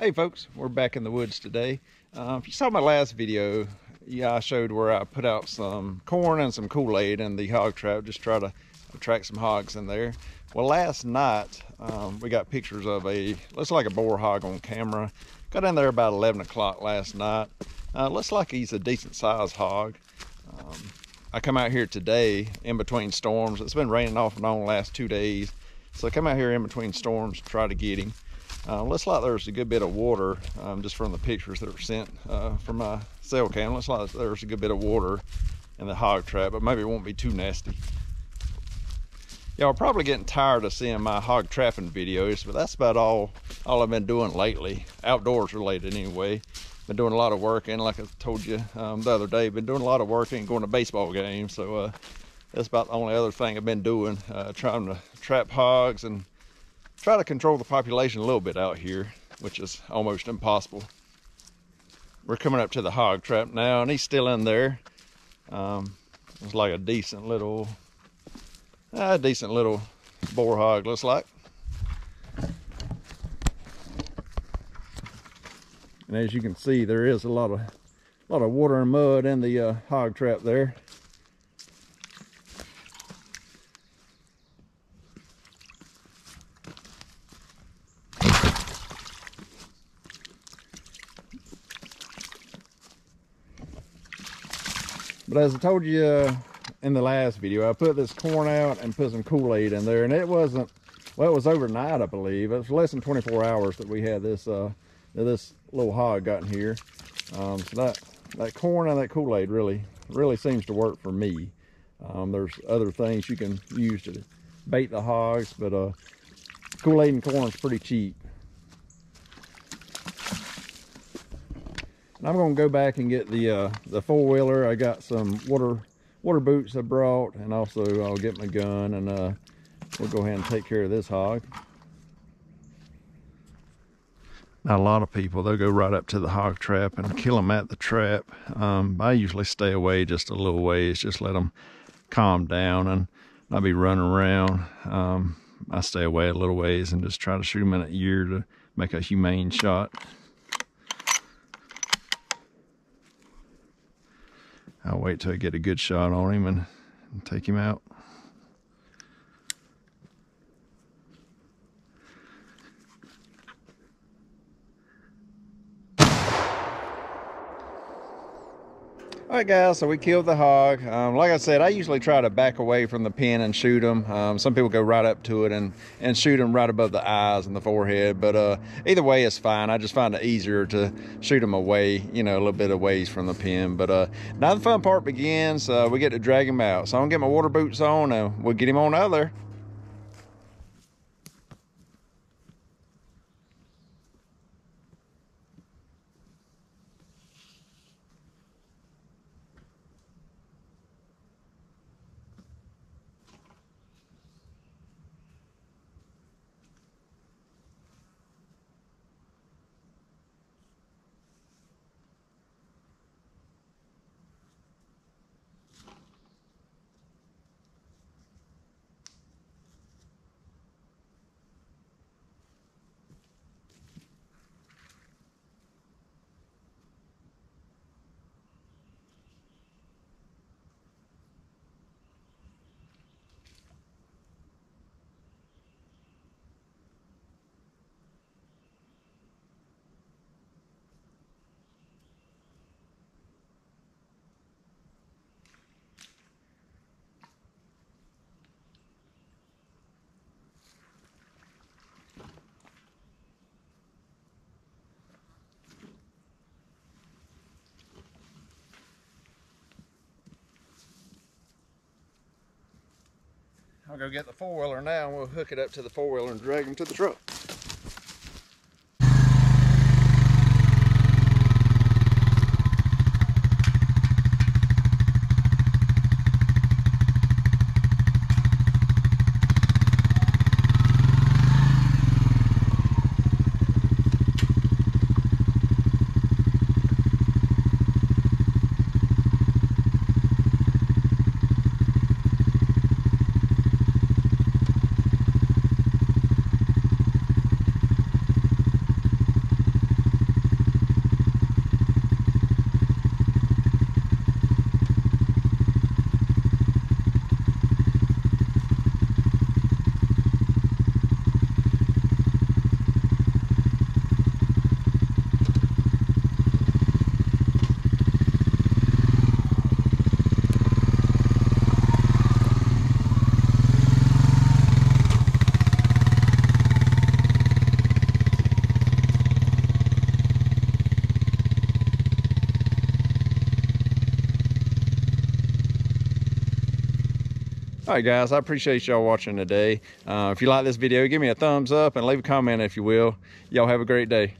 Hey folks, we're back in the woods today. Uh, if you saw my last video, yeah, I showed where I put out some corn and some Kool-Aid in the hog trap, just try to attract some hogs in there. Well, last night, um, we got pictures of a, looks like a boar hog on camera. Got in there about 11 o'clock last night. Uh, looks like he's a decent sized hog. Um, I come out here today in between storms. It's been raining off and on the last two days. So I come out here in between storms to try to get him. Uh, looks like there's a good bit of water um, just from the pictures that were sent uh, from my cell cam. Looks like there's a good bit of water in the hog trap, but maybe it won't be too nasty. Y'all are probably getting tired of seeing my hog trapping videos, but that's about all, all I've been doing lately, outdoors related anyway. Been doing a lot of work, and like I told you um, the other day, been doing a lot of work and going to baseball games. So uh, that's about the only other thing I've been doing, uh, trying to trap hogs and try to control the population a little bit out here, which is almost impossible. We're coming up to the hog trap now, and he's still in there. Um, it's like a decent little, a decent little boar hog looks like. And as you can see, there is a lot of, a lot of water and mud in the uh, hog trap there. But as I told you uh, in the last video, I put this corn out and put some Kool-Aid in there, and it wasn't, well, it was overnight, I believe. It was less than 24 hours that we had this, uh, this little hog got in here. Um, so that, that corn and that Kool-Aid really, really seems to work for me. Um, there's other things you can use to bait the hogs, but uh, Kool-Aid and corn is pretty cheap. And I'm gonna go back and get the uh, the four wheeler. I got some water water boots I brought, and also I'll get my gun, and uh, we'll go ahead and take care of this hog. Now a lot of people they'll go right up to the hog trap and kill them at the trap. Um, I usually stay away just a little ways, just let them calm down and not be running around. Um, I stay away a little ways and just try to shoot them in a ear to make a humane shot. I'll wait till I get a good shot on him and, and take him out. All right, guys, so we killed the hog. Um, like I said, I usually try to back away from the pen and shoot them. Um, some people go right up to it and, and shoot them right above the eyes and the forehead. But uh, either way, it's fine. I just find it easier to shoot them away, you know, a little bit away from the pen. But uh, now the fun part begins. Uh, we get to drag him out. So I'm going to get my water boots on and we'll get him on out there. I'll go get the four-wheeler now and we'll hook it up to the four-wheeler and drag him to the truck. All right, guys, I appreciate y'all watching today. Uh, if you like this video, give me a thumbs up and leave a comment if you will. Y'all have a great day.